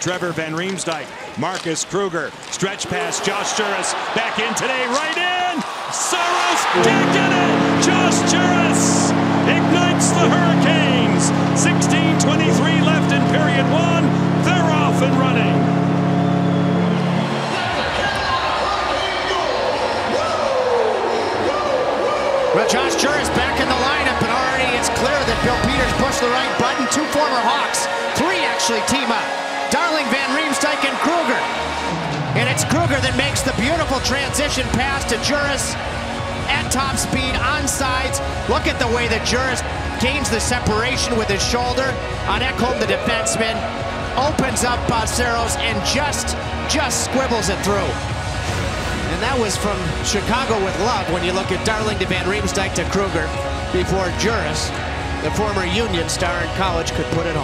Trevor Van Riemsdyk, Marcus Kruger, stretch pass, Josh Jooris back in today, right in. Saros can't get it. Josh Jooris ignites the Hurricanes. 16:23 left in period one. They're off and running. Well, Josh Jooris back in the lineup, and already it's clear that Bill Peters pushed the right button. Two former Hawks, three actually team up. Darling, Van Riemsdyk, and Kruger. And it's Kruger that makes the beautiful transition pass to Jooris at top speed, on sides. Look at the way that Jooris gains the separation with his shoulder on Ekholm, the defenseman. Opens up Saros and just, just squibbles it through. And that was from Chicago with love when you look at Darling to Van Riemsdyk to Kruger before Jooris, the former Union star in college, could put it home.